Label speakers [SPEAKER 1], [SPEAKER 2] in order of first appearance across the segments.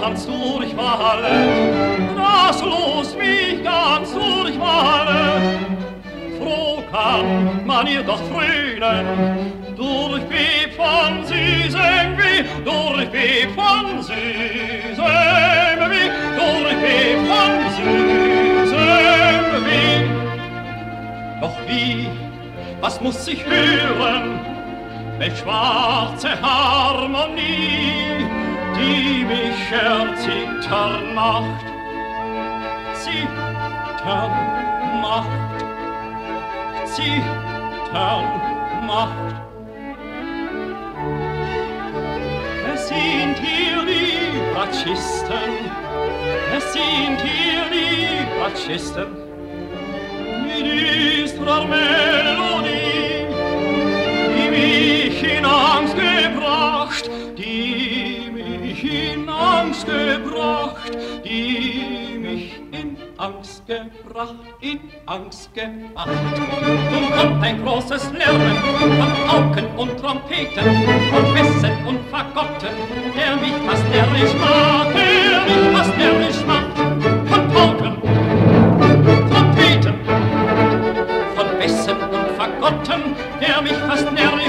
[SPEAKER 1] ganz durchwallet, los mich ganz durchwallet. Froh kann man ihr doch frönen, durch wie von süßem wie, durch wie von süßem wie, durch wie von süßem wie. Doch wie, was muss ich hören, welch schwarze Harmonie, die ewig Zitternacht, Zitternacht, Zitternacht. Es sind hier die Batschisten, es sind hier die Batschisten, mit düsterer Melodie, die mich hinein Angst gebracht, in Angst gemacht. Nun kommt ein großes Lärmen von Pauken und Trompeten, von Messen und Fagotten, der mich fast närrisch macht, der mich fast närrisch macht. Von Pauken, Trompeten, von Messen und Fagotten, der mich fast närrisch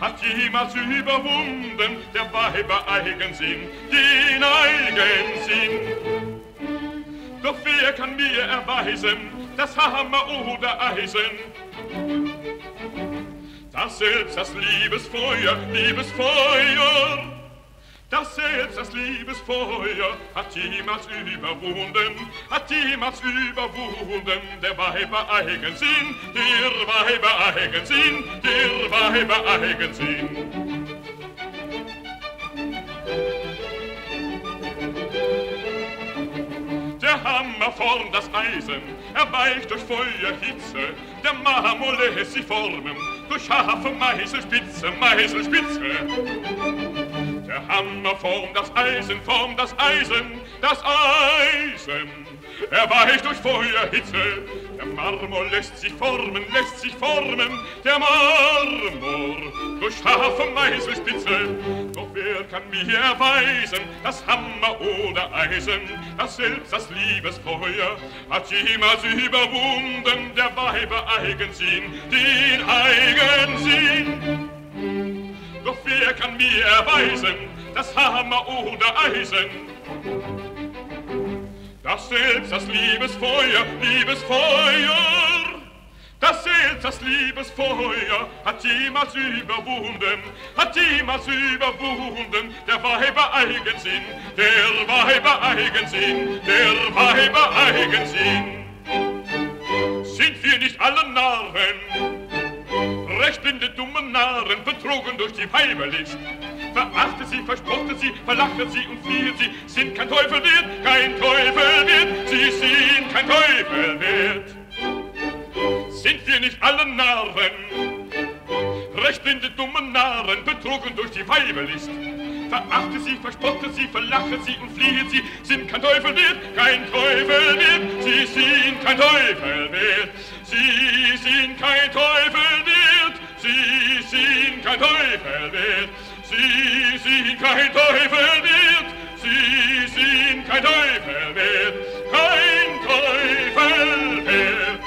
[SPEAKER 2] hat
[SPEAKER 3] jemals überwunden der Weiber Eigensinn, den Eigensinn. Doch wer kann mir erweisen, das Hammer oder Eisen, das selbst das Liebesfeuer, Liebesfeuer, das selbst das Liebesfeuer hat jemals überwunden, hat jemals überwunden der Weiber Eigensinn, der Weiber Eigensinn, der Weiber Eigensinn. Der Hammer formt das Eisen, er weicht durch Feuerhitze, der Marmor lässt sich formen, durch scharfe Meißelspitze, Meißelspitze. Der Hammer formt das Eisen, formt das Eisen, das Eisen. Er weicht durch Feuerhitze, der Marmor lässt sich formen, lässt sich formen, der Marmor durch scharfe Meißelspitze. Doch wer kann mir erweisen, das Hammer oder Eisen, das selbst das Liebesfeuer hat jemals überwunden, der Weiber Eigensinn, den Eigensinn. Doch wer kann mir erweisen, das Hammer oder Eisen? Das selbst das Liebesfeuer, Liebesfeuer, das selbst das Liebesfeuer hat jemals überwunden, hat jemals überwunden, der Weiber Eigensinn, der Weiber Eigensinn, der Weiber Eigensinn. Sind wir nicht alle Narren? Recht blinde, dumme Narren, betrogen durch die Weiberlist. Verachte sie, verspotte sie, verlache sie und fliehe sie, sind kein Teufel wert, kein Teufel wert, sie sind kein Teufel wert. Sind wir nicht alle Narren, recht blinde, dumme Narren, betrogen durch die Weiberlist. Verachte sie, verspotte sie, verlache sie und fliehe sie, sind kein Teufel wert, kein Teufel wert, sie sind kein Teufel wert. Sie sind kein Teufel wert, Sie sind kein Teufel wert, Sie sind kein Teufel wert, Sie sind kein Teufel wert, kein Teufel wert.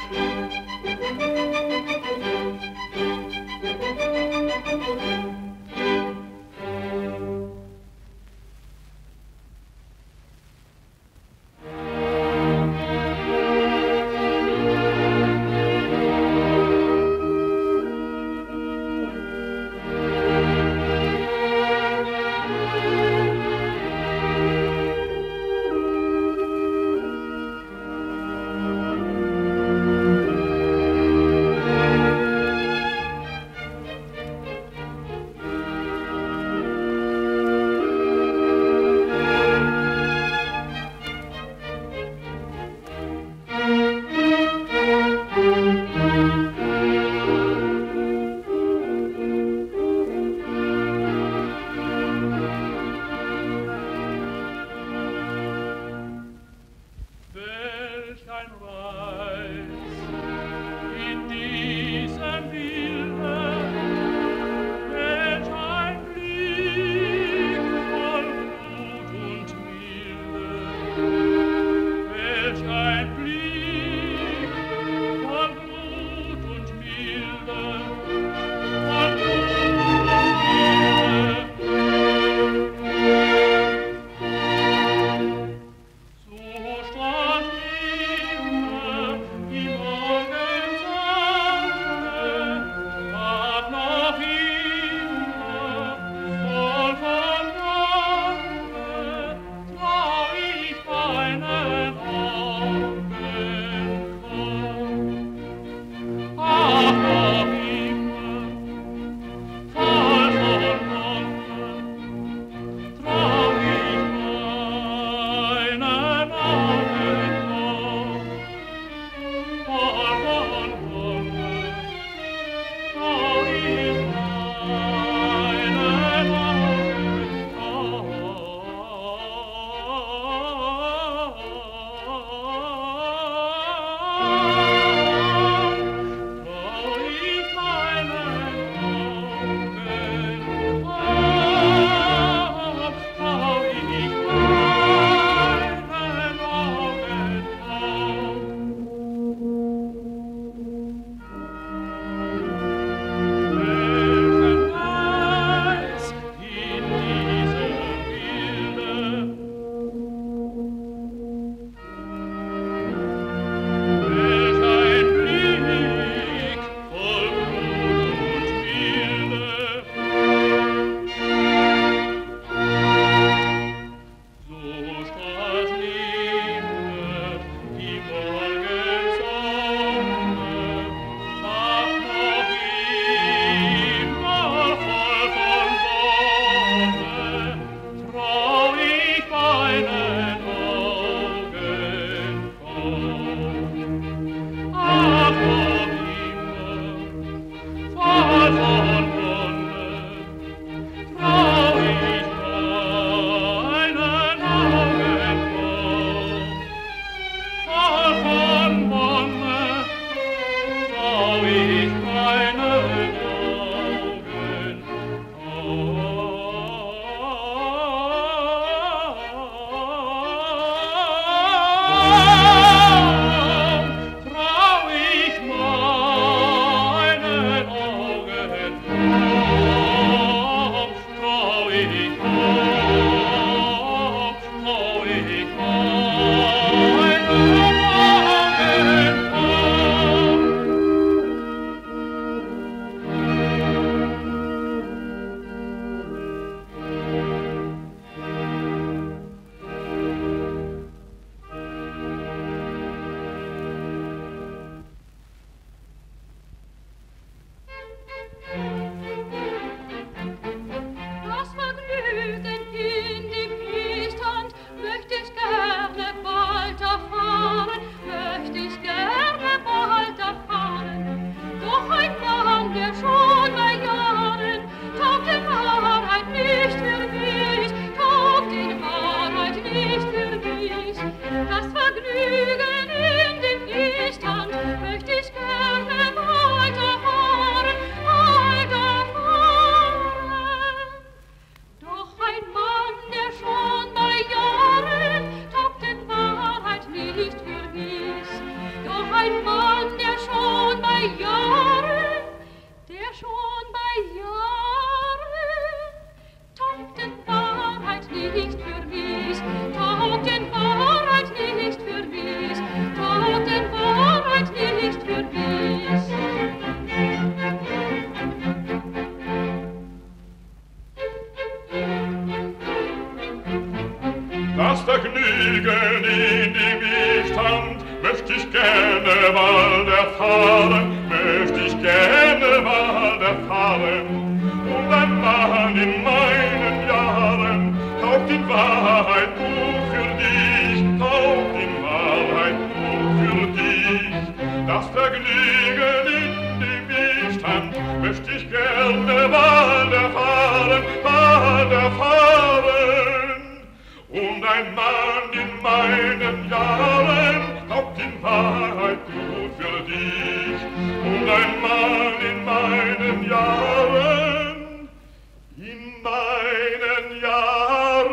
[SPEAKER 1] einen Jahren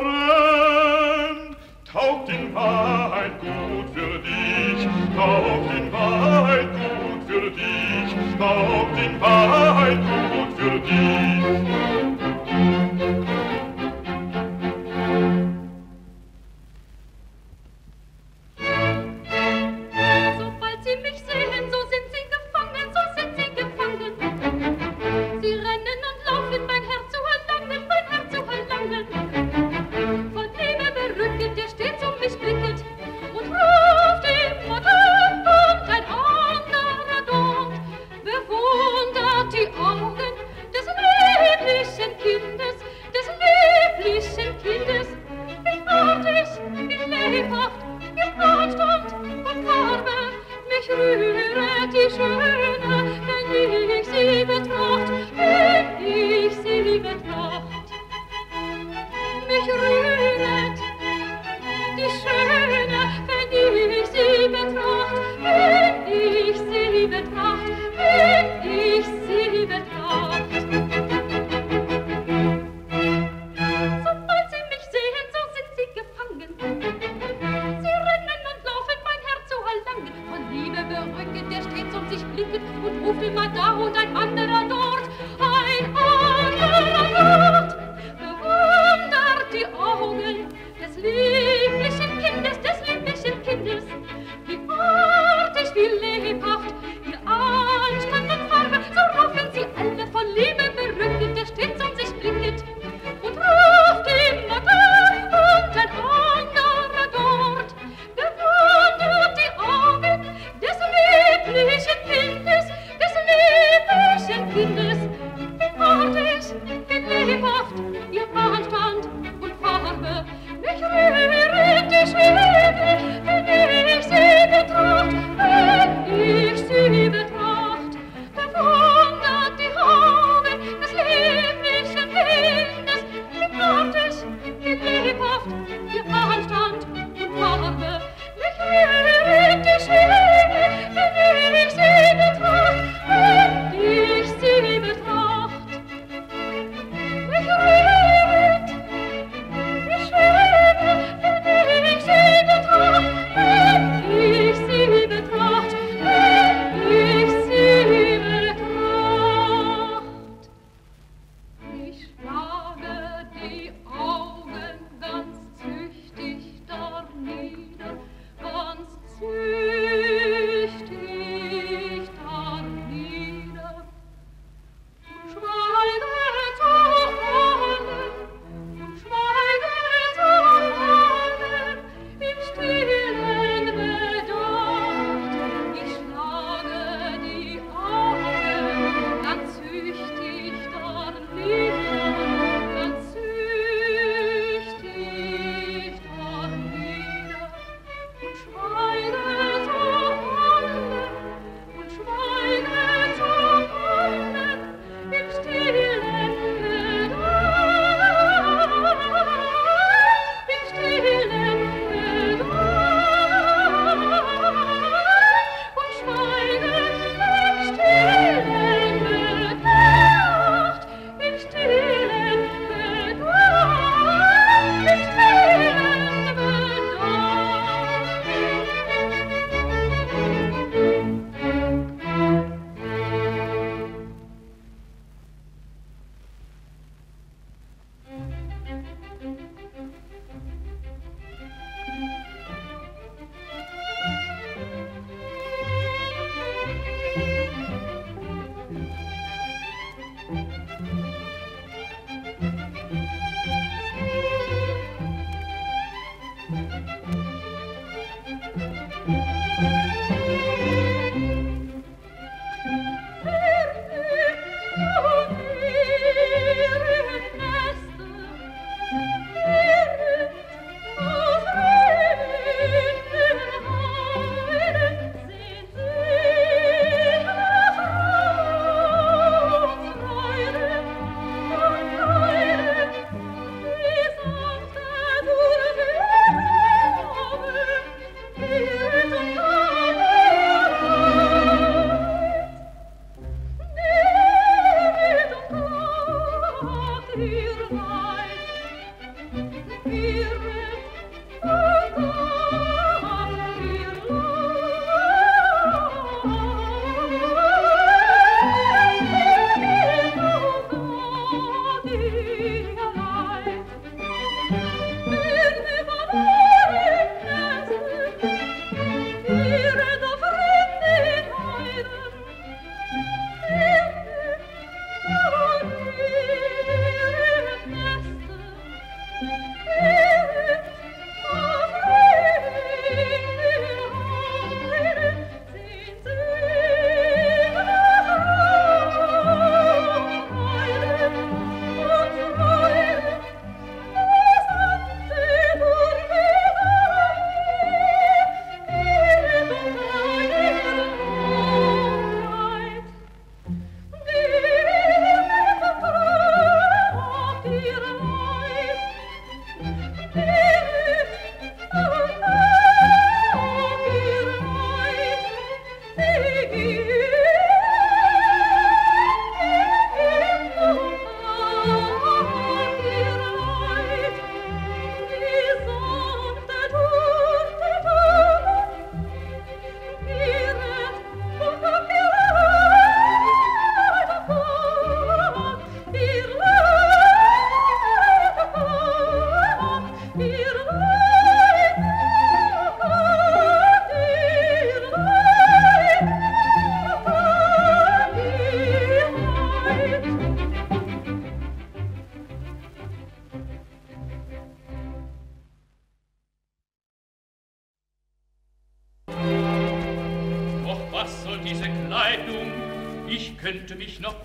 [SPEAKER 1] taugt in Wahrheit gut für dich, taugt in Wahrheit gut für dich, taugt in Wahrheit gut für dich.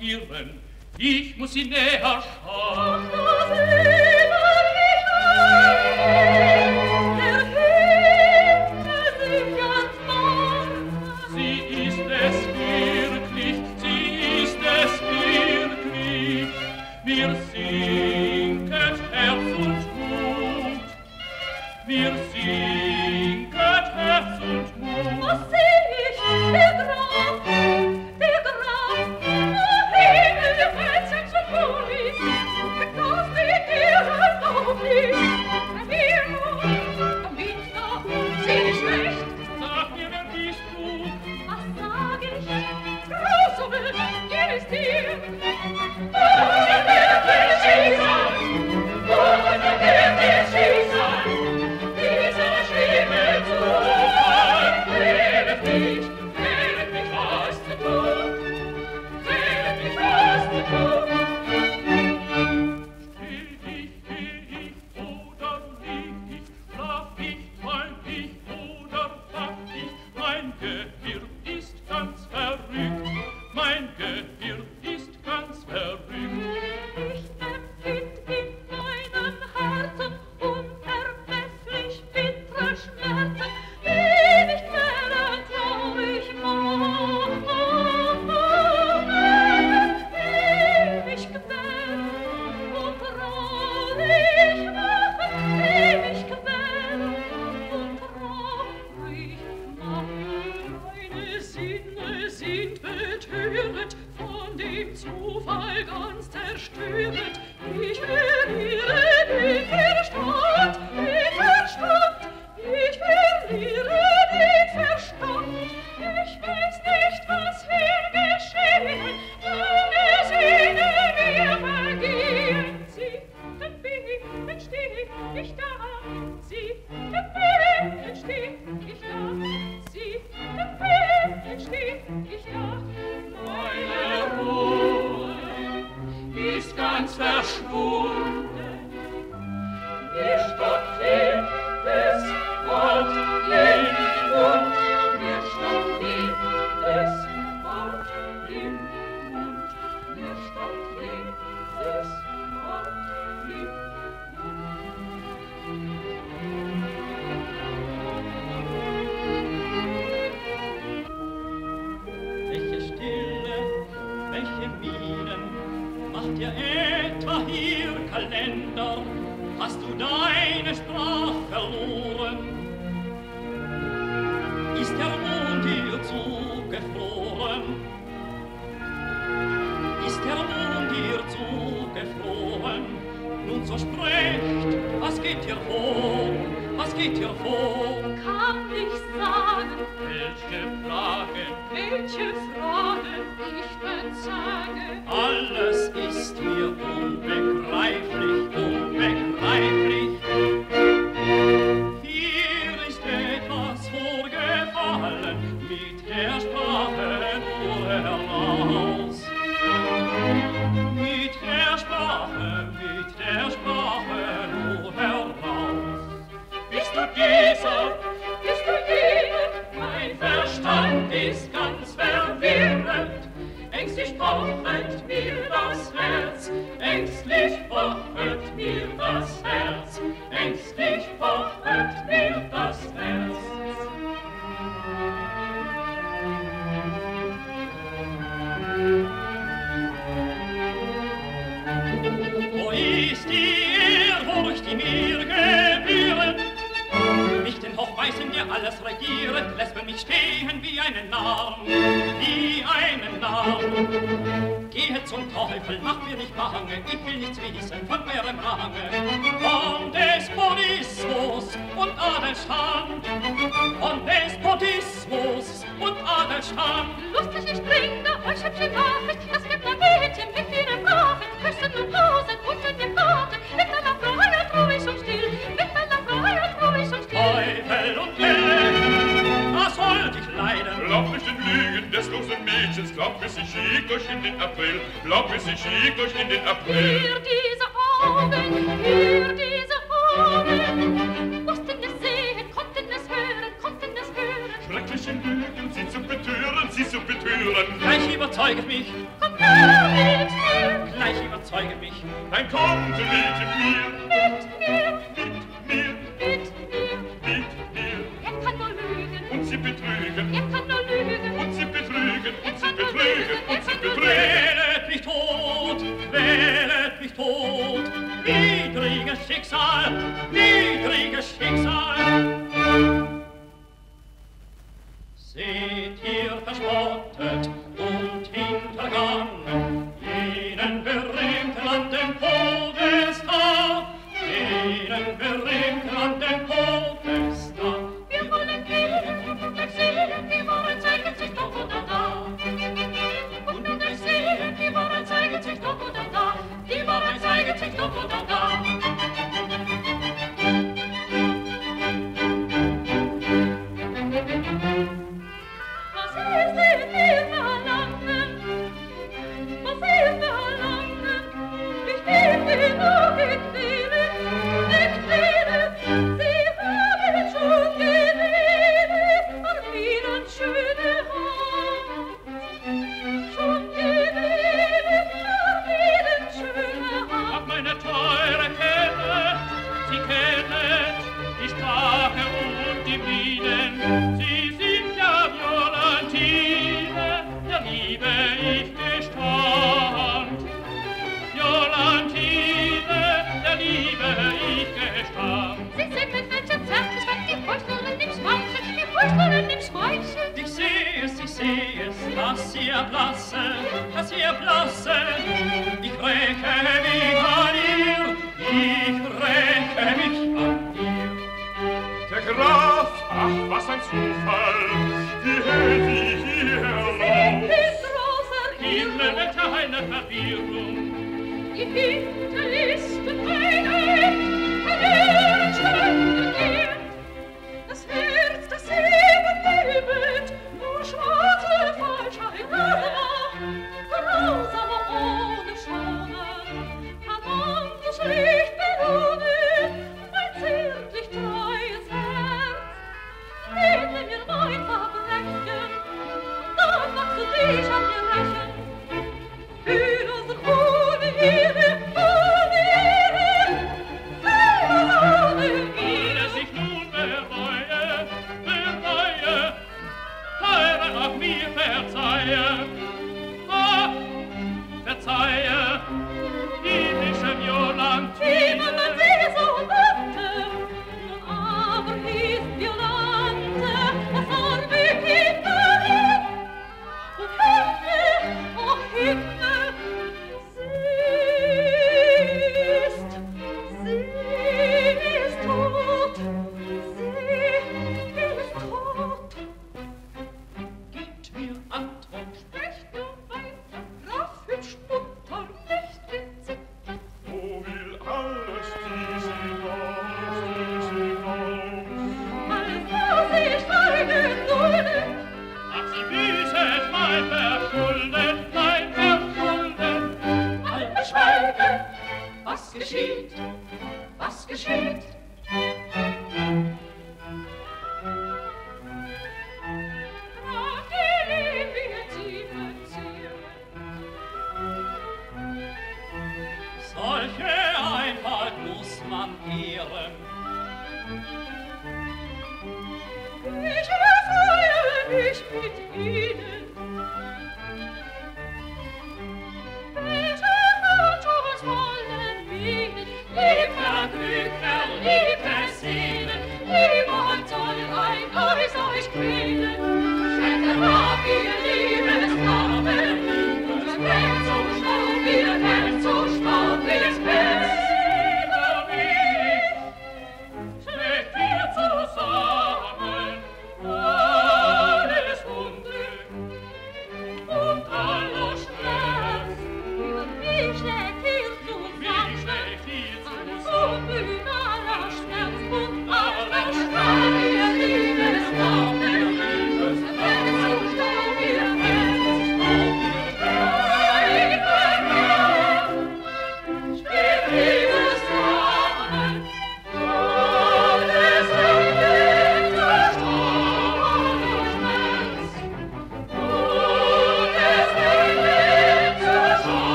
[SPEAKER 1] Meine Gehe zum Teufel, mach mir nicht bange, ich will nichts wissen von eurem Range. Von Despotismus und Adelstand, von Despotismus und Adelstand.
[SPEAKER 2] Lustig, ich bringe euch hübsche Nachricht, dass wir Planeten mit vielen Brachen küssen und Rosen unter dem
[SPEAKER 3] lock mich schicklich in den April, lock mich schicklich in den April.
[SPEAKER 2] Hier diese Augen, hier diese Augen, mussten es sehen, konnten es hören, konnten es hören.
[SPEAKER 3] Schreckliche Lügen, sie zu betören, sie zu betören.
[SPEAKER 1] Gleich überzeuge mich,
[SPEAKER 2] komm mit mir,
[SPEAKER 1] Gleich überzeuge mich,
[SPEAKER 3] ein Kommt mit mir.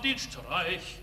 [SPEAKER 2] Den
[SPEAKER 4] Streich.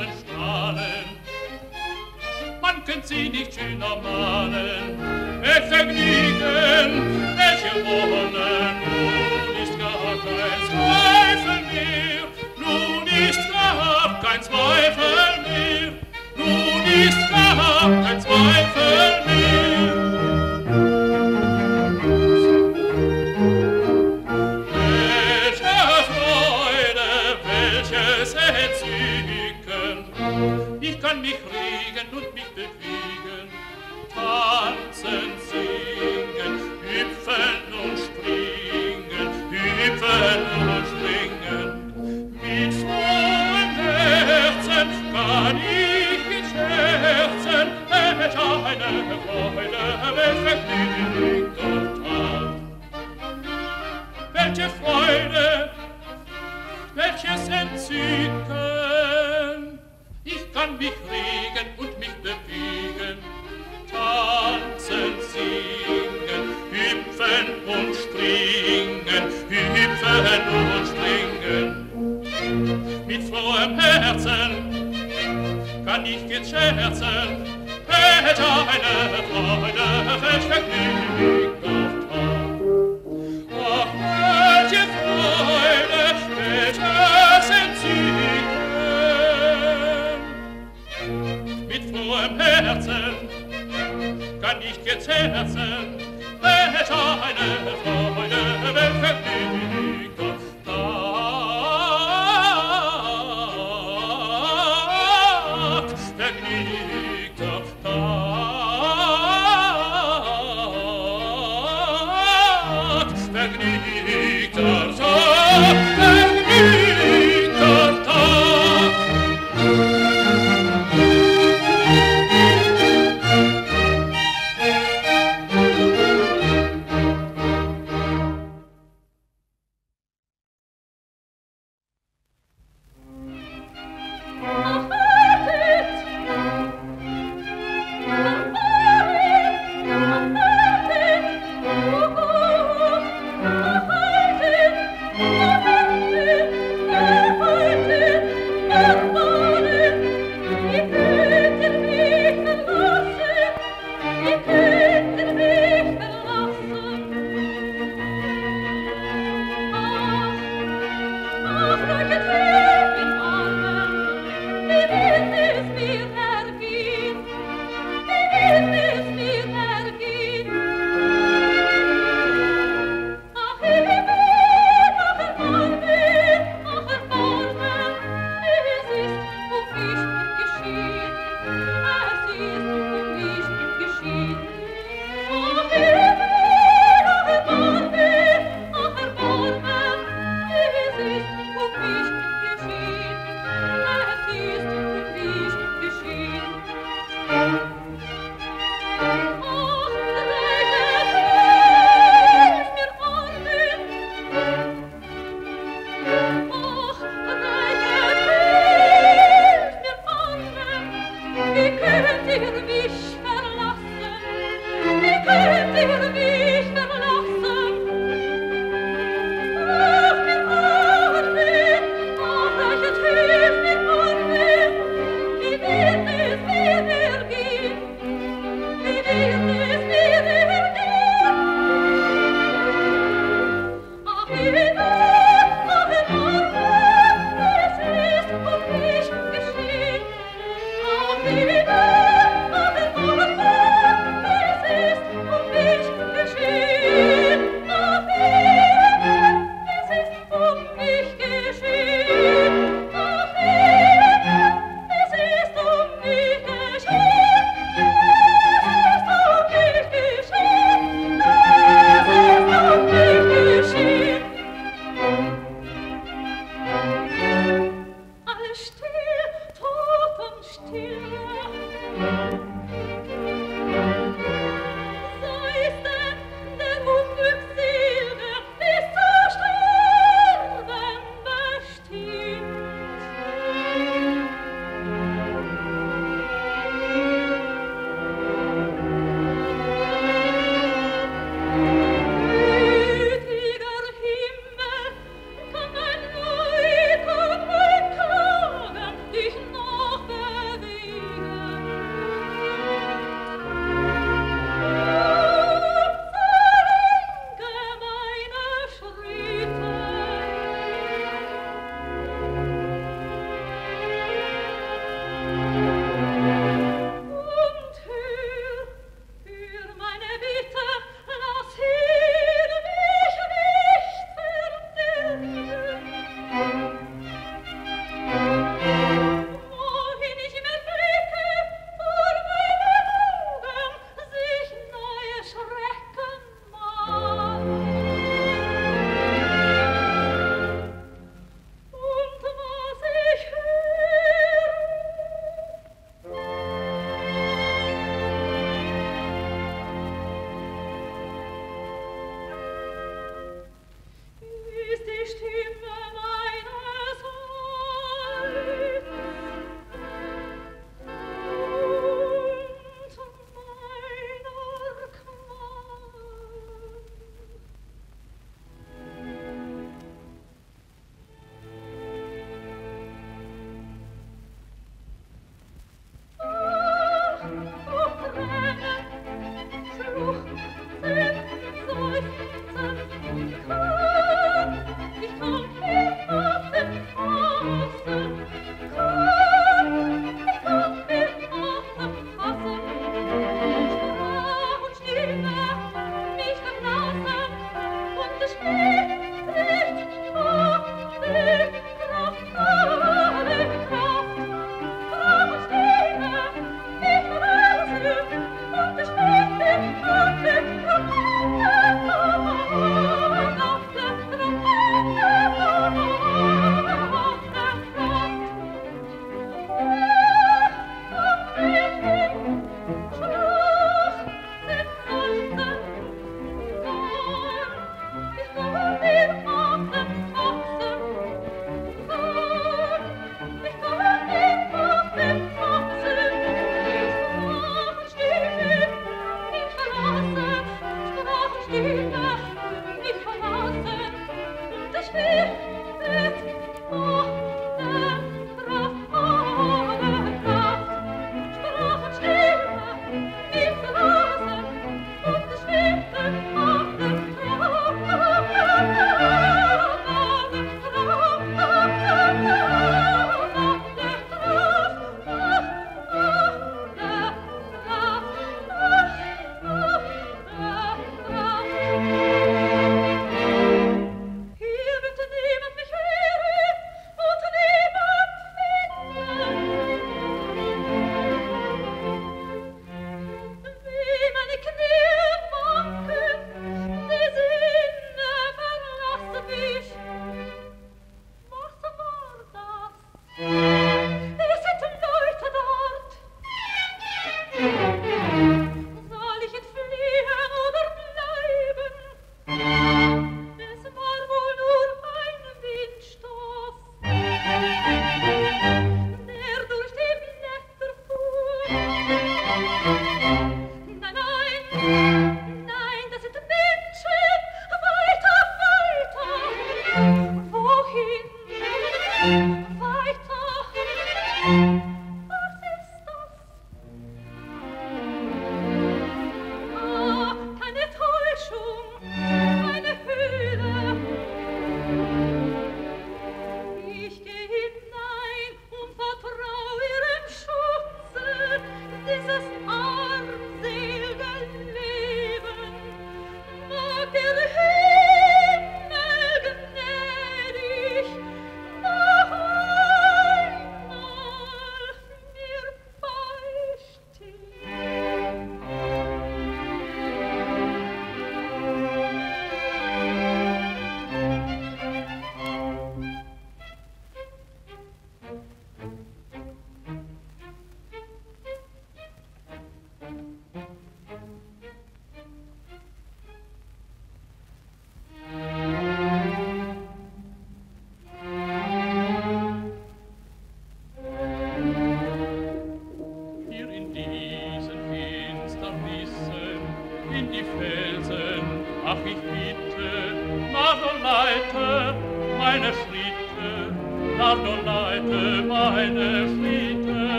[SPEAKER 4] Ihren Strahlen. Man könnte sie nicht schöner malen, welch Vergnügen, welche Wohnen, nun ist gar kein Zweifel mehr, nun ist gar kein Zweifel mehr, nun ist gar kein Zweifel mehr. Entzücken, ich kann mich regen und mich bewegen, tanzen, singen, hüpfen und springen, hüpfen und springen. Mit frohem Herzen kann ich jetzt scherzen, welch eine Freude, welch Vergnügen nicht gezählt, wenn es eine Freude
[SPEAKER 2] vergnügt.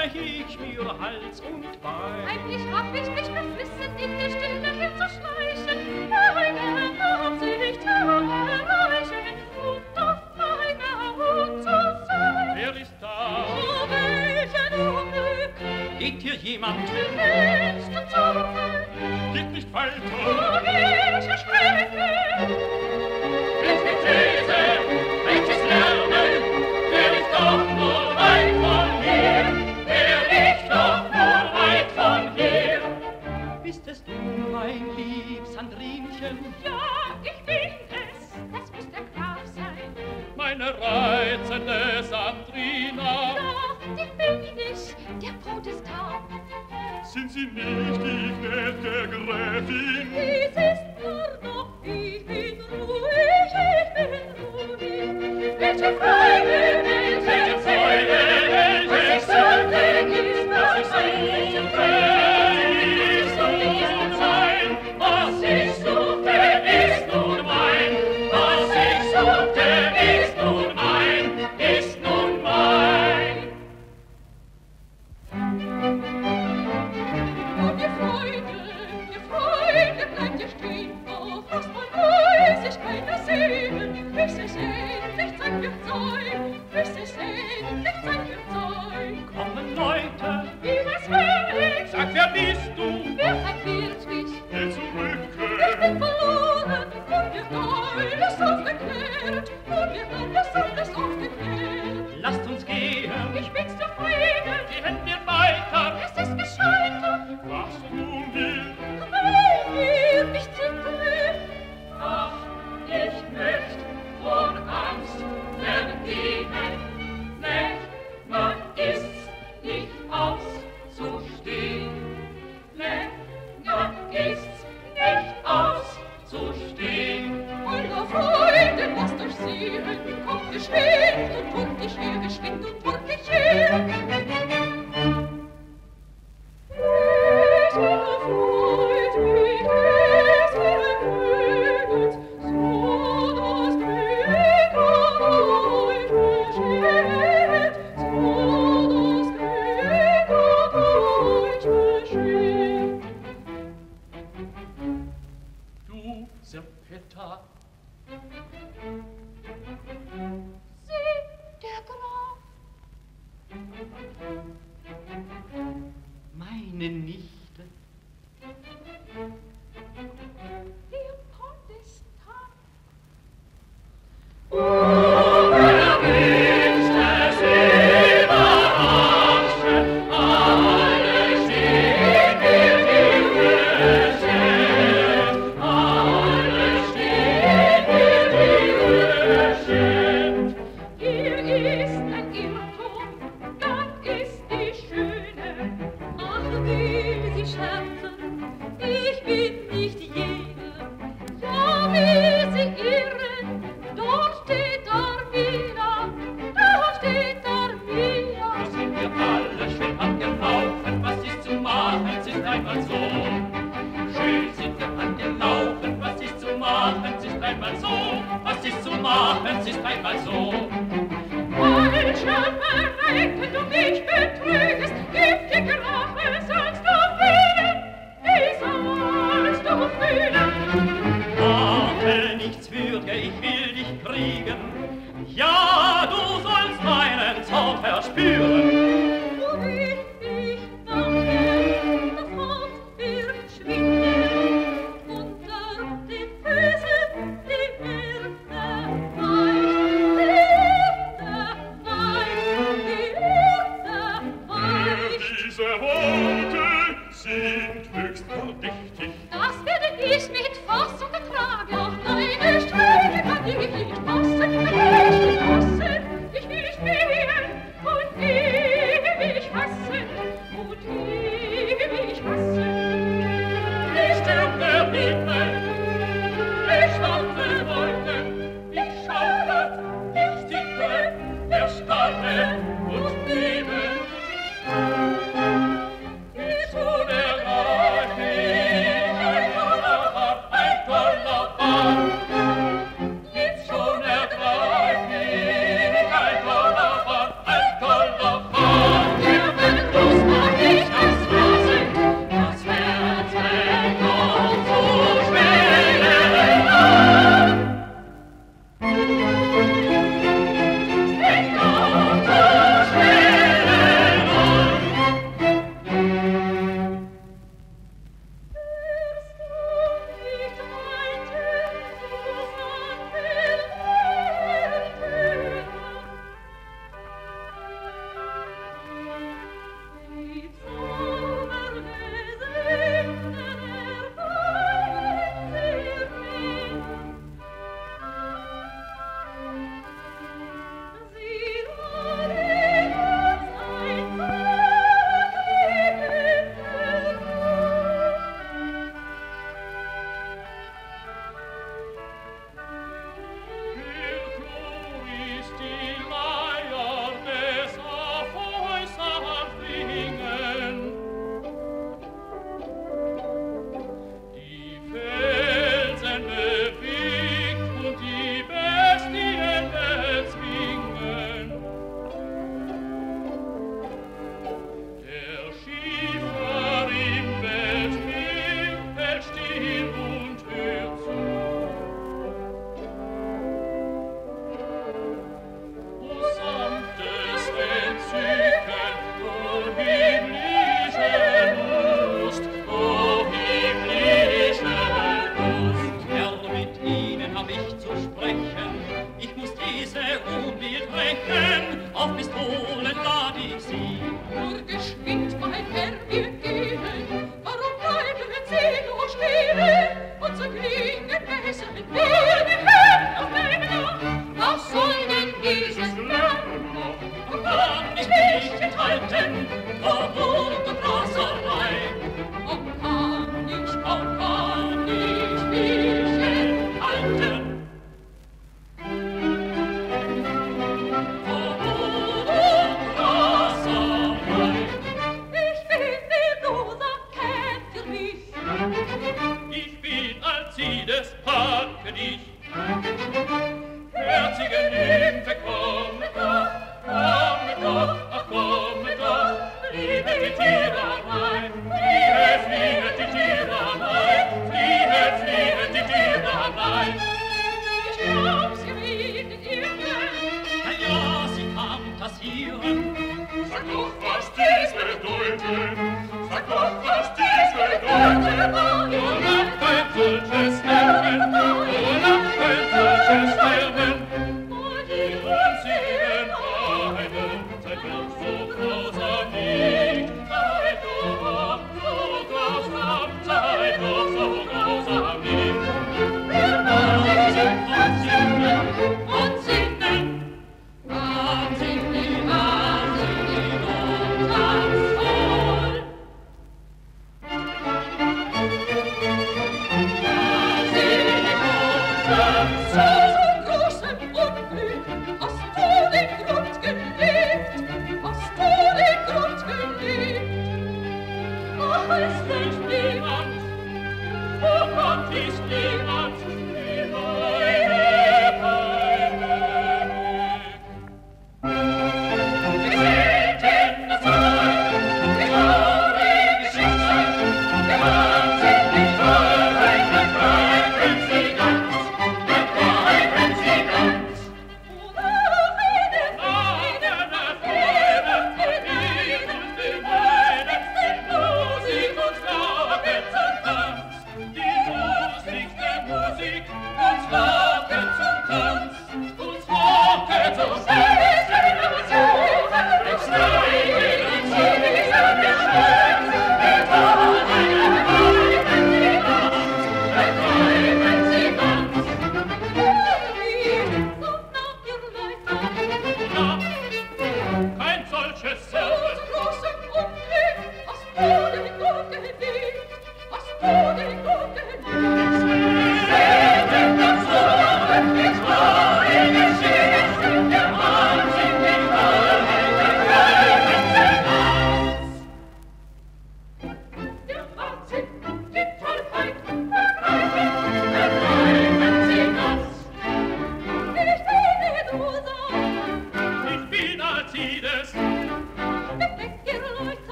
[SPEAKER 2] brech ich mir Hals und Bein. Halt
[SPEAKER 4] Heimlich hab ich mich beflissen, in der Stille hinzuschleichen, meine Absicht erreichen und auf meiner Hut zu sein.
[SPEAKER 2] Wer ist da?
[SPEAKER 4] Oh, welchen Unglück?
[SPEAKER 2] Geht hier jemand?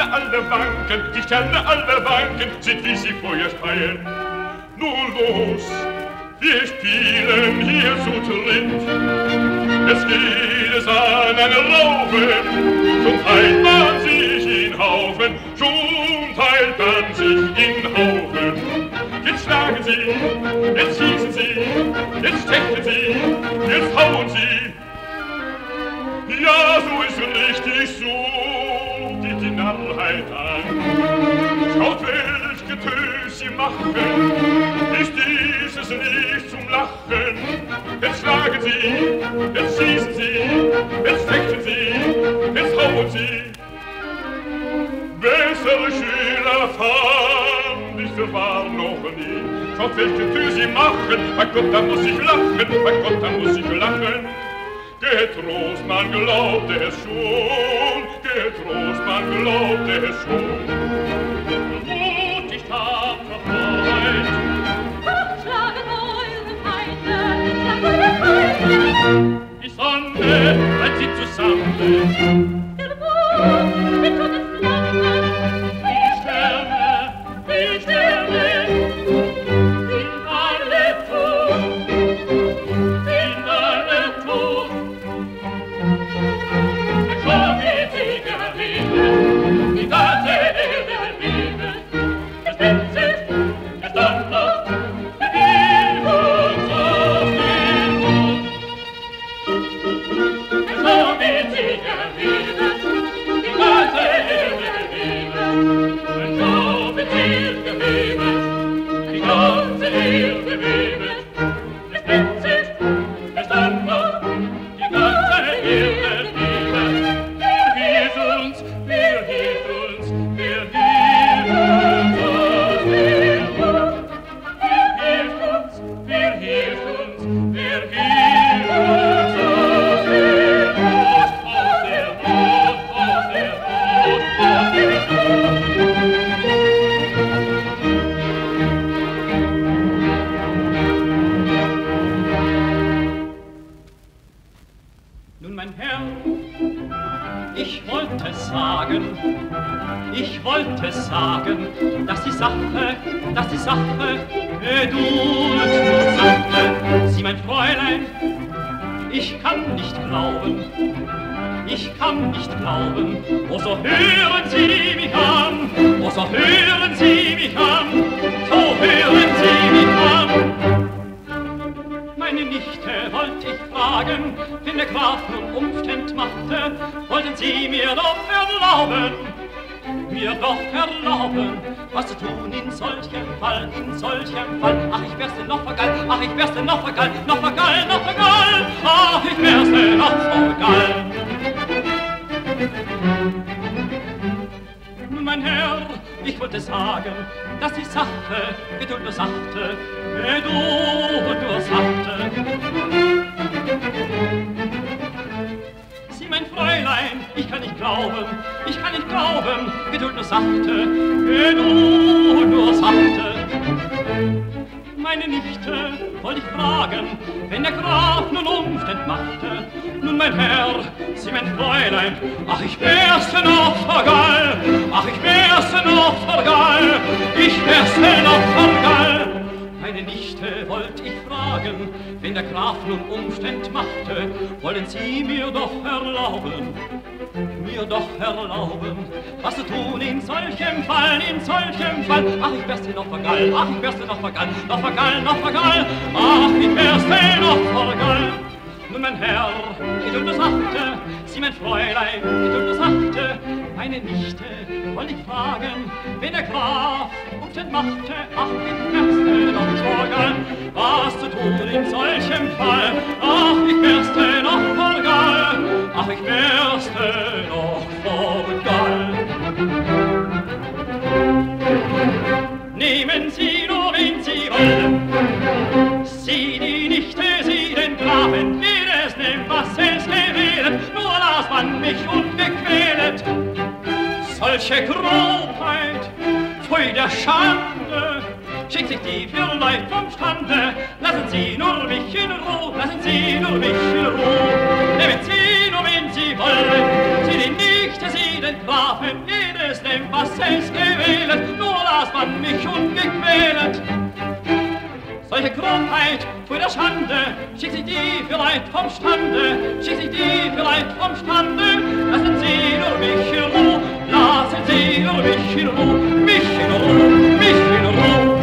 [SPEAKER 3] Sterne alle wanken, die Sterne alle wanken, sieht wie sie Feuer speien. Nun los, wir spielen hier zu dritt. Es geht es an eine Laube, schon teilt man sich in Haufen, schon teilt man sich in Haufen. Jetzt schlagen sie, jetzt schießen sie, jetzt stechen sie, jetzt hauen sie. Ja, so ist richtig, so Narrheit an. Schaut, welch Getös sie machen, ist dieses nicht zum Lachen. Jetzt schlagen sie, jetzt schießen sie, jetzt fechten sie, jetzt hauen sie. Bessere Schüler fand ich für wahr noch nie. Schaut, welch Getös sie machen, bei Gott, da muss ich lachen, bei Gott, da muss ich lachen. Getrost, man glaubte es schon, getrost man glaubt es schon.
[SPEAKER 1] Mut ich hab.
[SPEAKER 2] Ach, schlagen eure Feinde, schlagen eure Feinde.
[SPEAKER 1] Die Sonne brennt sie zusammen. Ich kann nicht glauben, oh so hören Sie mich an, oh so hören Sie mich an, so hören Sie mich an. Meine Nichte wollt ich fragen, wenn der Graf nun Umständ machte, wollten Sie mir doch erlauben, mir doch erlauben, was zu tun in solchem Fall, in solchem Fall. Ach, ich wär's denn noch vergall, ach, ich wär's denn noch vergall, noch vergall, noch vergall, ach, ich wär's denn noch vergall. Mein Herr, ich wollte sagen, dass die Sache Geduld nur sachte, Geduld nur sachte. Sie, mein Fräulein, ich kann nicht glauben, ich kann nicht glauben, Geduld nur sachte, Geduld nur sachte. Meine Nichte wollt ich fragen, wenn der Graf nun Umständ machte. Nun, mein Herr, Sie, mein Fräulein, ach, ich wär's noch vergall, ach, ich wär's noch vergall, ich wär's noch vergall. Meine Nichte wollt ich fragen, wenn der Graf nun Umständ machte, wollen Sie mir doch erlauben, mir doch erlauben, was zu tun in solchem Fall, in solchem Fall. Ach, ich wär's dir noch vergall, ach, ich wär's dir noch vergall, noch vergall, noch vergall, ach, ich wär's dir noch vergall und mein Herr, die tun das Sie mein Fräulein, die tun das meine Nichte, wollte ich fragen, wen der Graf und den machte, ach, den Berste noch Sorgen, was zu tun in solchem Fall, ach, ich berste noch voll Gall, ach, ich berste noch voll Gall. Nehmen Sie nur, wen Sie wollen, Sie die Nichte, Sie den Grafen,
[SPEAKER 2] man mich ungequälet. Solche Grobheit, pfui der Schande, schickt sich die für Leid vom Stande. Lassen Sie nur mich in Ruhe, lassen Sie nur mich in Ruhe. Nehmen Sie nur, wenn Sie wollen, Sie den nicht, Sie den Grafen, jedes dem, was es gewählt, nur las man mich ungequälet. Solche pfui der Schande, schickt sich die Leid vom Stande, schickt sich die Leid vom Stande. Lassen Sie nur mich in Ruhe, lassen Sie nur mich in Ruhe, mich in Ruhe, mich in Ruhe.